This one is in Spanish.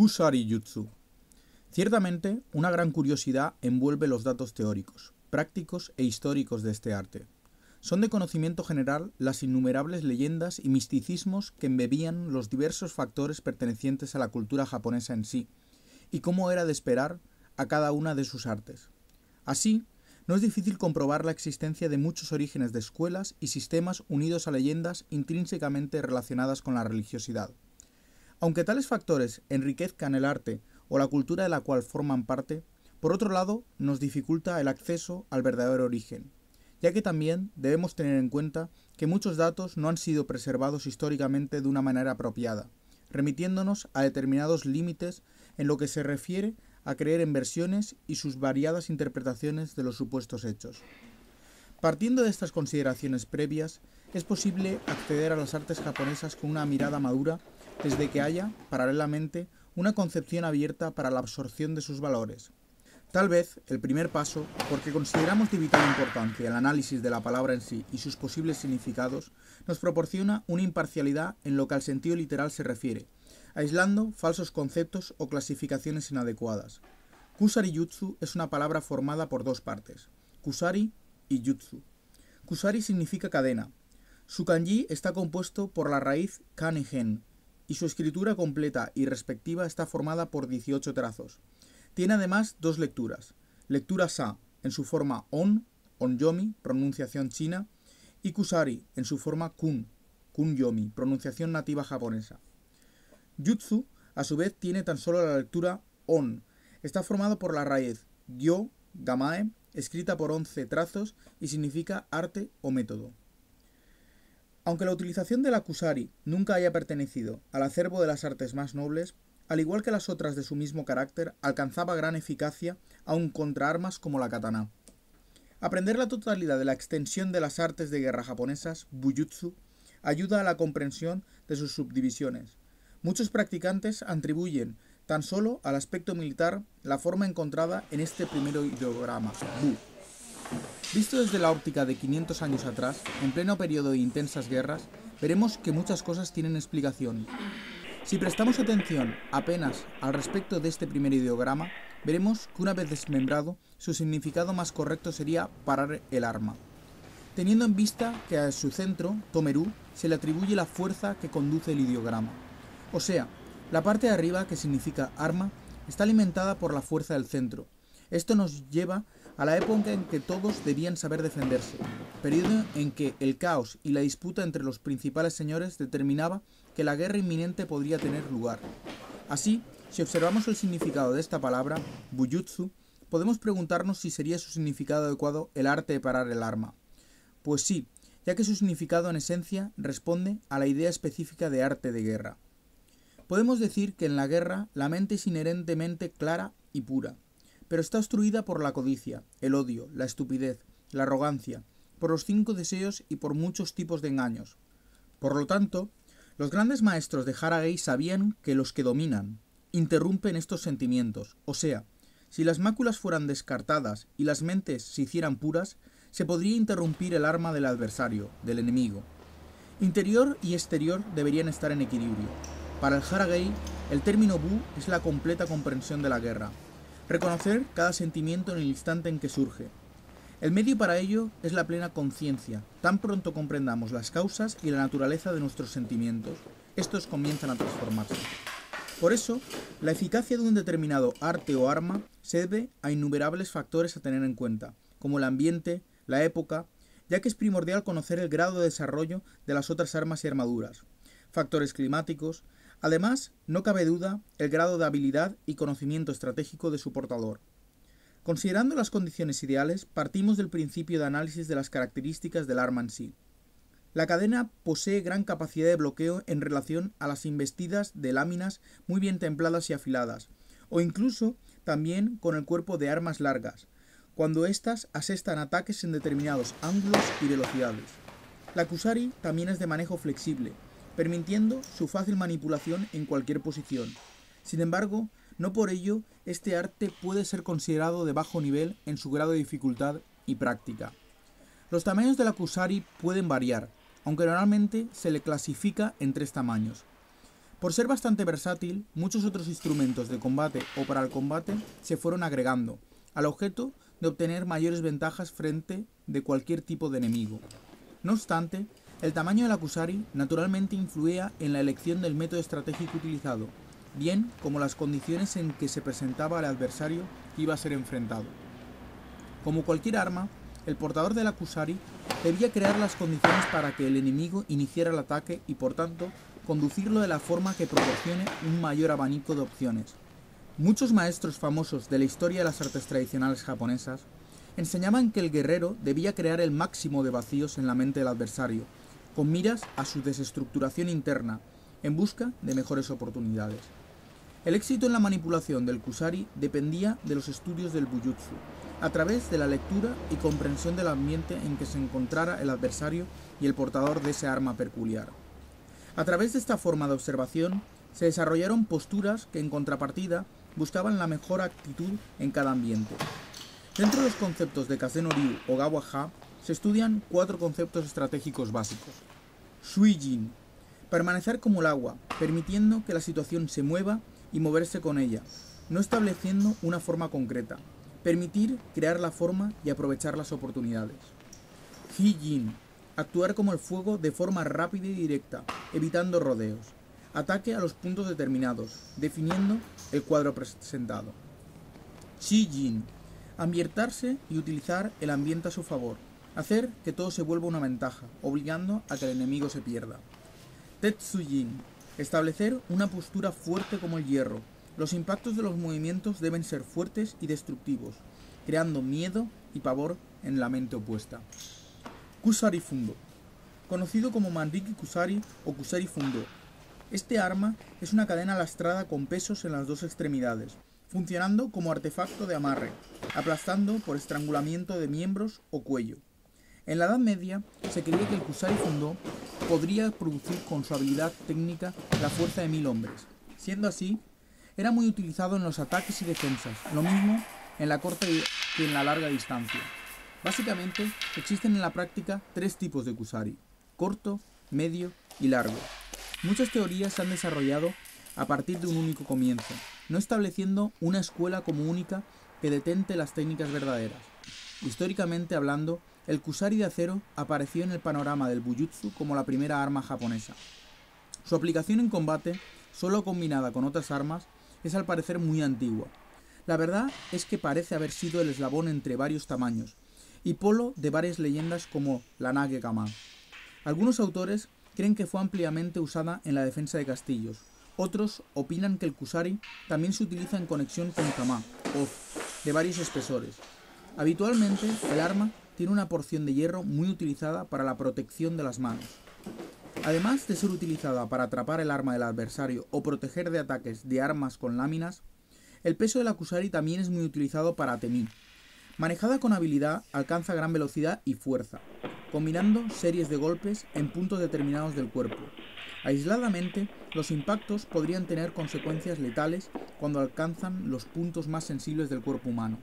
Kusari Jutsu. Ciertamente, una gran curiosidad envuelve los datos teóricos, prácticos e históricos de este arte. Son de conocimiento general las innumerables leyendas y misticismos que embebían los diversos factores pertenecientes a la cultura japonesa en sí, y cómo era de esperar a cada una de sus artes. Así, no es difícil comprobar la existencia de muchos orígenes de escuelas y sistemas unidos a leyendas intrínsecamente relacionadas con la religiosidad. Aunque tales factores enriquezcan el arte o la cultura de la cual forman parte, por otro lado, nos dificulta el acceso al verdadero origen, ya que también debemos tener en cuenta que muchos datos no han sido preservados históricamente de una manera apropiada, remitiéndonos a determinados límites en lo que se refiere a creer en versiones y sus variadas interpretaciones de los supuestos hechos. Partiendo de estas consideraciones previas, es posible acceder a las artes japonesas con una mirada madura desde que haya, paralelamente, una concepción abierta para la absorción de sus valores. Tal vez el primer paso, porque consideramos de vital importancia el análisis de la palabra en sí y sus posibles significados, nos proporciona una imparcialidad en lo que al sentido literal se refiere, aislando falsos conceptos o clasificaciones inadecuadas. Kusari Jutsu es una palabra formada por dos partes, Kusari y Jutsu. Kusari significa cadena. Su kanji está compuesto por la raíz Kanehen y su escritura completa y respectiva está formada por 18 trazos. Tiene además dos lecturas. Lectura Sa en su forma On, Onyomi, pronunciación china, y Kusari en su forma Kun, Kunyomi, pronunciación nativa japonesa. Jutsu, a su vez, tiene tan solo la lectura on. Está formado por la raíz gyo, gamae, escrita por 11 trazos y significa arte o método. Aunque la utilización de la kusari nunca haya pertenecido al acervo de las artes más nobles, al igual que las otras de su mismo carácter, alcanzaba gran eficacia aun contra armas como la katana. Aprender la totalidad de la extensión de las artes de guerra japonesas, bujutsu, ayuda a la comprensión de sus subdivisiones, Muchos practicantes atribuyen tan solo al aspecto militar la forma encontrada en este primer ideograma, Bu. Visto desde la óptica de 500 años atrás, en pleno periodo de intensas guerras, veremos que muchas cosas tienen explicación. Si prestamos atención apenas al respecto de este primer ideograma, veremos que una vez desmembrado, su significado más correcto sería parar el arma. Teniendo en vista que a su centro, Tomeru, se le atribuye la fuerza que conduce el ideograma. O sea, la parte de arriba, que significa arma, está alimentada por la fuerza del centro. Esto nos lleva a la época en que todos debían saber defenderse, periodo en que el caos y la disputa entre los principales señores determinaba que la guerra inminente podría tener lugar. Así, si observamos el significado de esta palabra, bujutsu, podemos preguntarnos si sería su significado adecuado el arte de parar el arma. Pues sí, ya que su significado en esencia responde a la idea específica de arte de guerra. Podemos decir que en la guerra la mente es inherentemente clara y pura, pero está obstruida por la codicia, el odio, la estupidez, la arrogancia, por los cinco deseos y por muchos tipos de engaños. Por lo tanto, los grandes maestros de Haragei sabían que los que dominan interrumpen estos sentimientos, o sea, si las máculas fueran descartadas y las mentes se hicieran puras, se podría interrumpir el arma del adversario, del enemigo. Interior y exterior deberían estar en equilibrio, para el Haragei, el término Bu es la completa comprensión de la guerra, reconocer cada sentimiento en el instante en que surge. El medio para ello es la plena conciencia. Tan pronto comprendamos las causas y la naturaleza de nuestros sentimientos, estos comienzan a transformarse. Por eso, la eficacia de un determinado arte o arma se debe a innumerables factores a tener en cuenta, como el ambiente, la época, ya que es primordial conocer el grado de desarrollo de las otras armas y armaduras, factores climáticos, Además, no cabe duda el grado de habilidad y conocimiento estratégico de su portador. Considerando las condiciones ideales, partimos del principio de análisis de las características del arma en sí. La cadena posee gran capacidad de bloqueo en relación a las investidas de láminas muy bien templadas y afiladas, o incluso también con el cuerpo de armas largas, cuando éstas asestan ataques en determinados ángulos y velocidades. La Kusari también es de manejo flexible, permitiendo su fácil manipulación en cualquier posición. Sin embargo, no por ello este arte puede ser considerado de bajo nivel en su grado de dificultad y práctica. Los tamaños de la Kusari pueden variar, aunque normalmente se le clasifica en tres tamaños. Por ser bastante versátil, muchos otros instrumentos de combate o para el combate se fueron agregando, al objeto de obtener mayores ventajas frente de cualquier tipo de enemigo. No obstante, el tamaño del Akusari naturalmente influía en la elección del método estratégico utilizado, bien como las condiciones en que se presentaba el adversario que iba a ser enfrentado. Como cualquier arma, el portador del Akusari debía crear las condiciones para que el enemigo iniciara el ataque y por tanto conducirlo de la forma que proporcione un mayor abanico de opciones. Muchos maestros famosos de la historia de las artes tradicionales japonesas enseñaban que el guerrero debía crear el máximo de vacíos en la mente del adversario, con miras a su desestructuración interna, en busca de mejores oportunidades. El éxito en la manipulación del Kusari dependía de los estudios del Bujutsu, a través de la lectura y comprensión del ambiente en que se encontrara el adversario y el portador de ese arma peculiar. A través de esta forma de observación, se desarrollaron posturas que en contrapartida buscaban la mejor actitud en cada ambiente. Dentro de los conceptos de Kazenori o Gawaha se estudian cuatro conceptos estratégicos básicos. Shuijin, permanecer como el agua, permitiendo que la situación se mueva y moverse con ella, no estableciendo una forma concreta. Permitir crear la forma y aprovechar las oportunidades. Hijin, actuar como el fuego de forma rápida y directa, evitando rodeos. Ataque a los puntos determinados, definiendo el cuadro presentado. Shijin, ambientarse y utilizar el ambiente a su favor, hacer que todo se vuelva una ventaja, obligando a que el enemigo se pierda. Tetsujin, establecer una postura fuerte como el hierro. Los impactos de los movimientos deben ser fuertes y destructivos, creando miedo y pavor en la mente opuesta. Kusari Fundo, conocido como Manriki Kusari o Kusari Fundo. Este arma es una cadena lastrada con pesos en las dos extremidades, funcionando como artefacto de amarre, aplastando por estrangulamiento de miembros o cuello. En la Edad Media se creía que el Kusari Fundo podría producir con su habilidad técnica la fuerza de mil hombres. Siendo así, era muy utilizado en los ataques y defensas, lo mismo en la corta que en la larga distancia. Básicamente, existen en la práctica tres tipos de Kusari, corto, medio y largo. Muchas teorías se han desarrollado a partir de un único comienzo, no estableciendo una escuela como única que detente las técnicas verdaderas. Históricamente hablando, el Kusari de acero apareció en el panorama del Bujutsu como la primera arma japonesa. Su aplicación en combate, solo combinada con otras armas, es al parecer muy antigua. La verdad es que parece haber sido el eslabón entre varios tamaños, y polo de varias leyendas como la Nage Kama. Algunos autores creen que fue ampliamente usada en la defensa de castillos. Otros opinan que el kusari también se utiliza en conexión con kama, o de varios espesores. Habitualmente, el arma tiene una porción de hierro muy utilizada para la protección de las manos. Además de ser utilizada para atrapar el arma del adversario o proteger de ataques de armas con láminas, el peso del Akusari también es muy utilizado para temí, Manejada con habilidad, alcanza gran velocidad y fuerza, combinando series de golpes en puntos determinados del cuerpo. Aisladamente, los impactos podrían tener consecuencias letales cuando alcanzan los puntos más sensibles del cuerpo humano.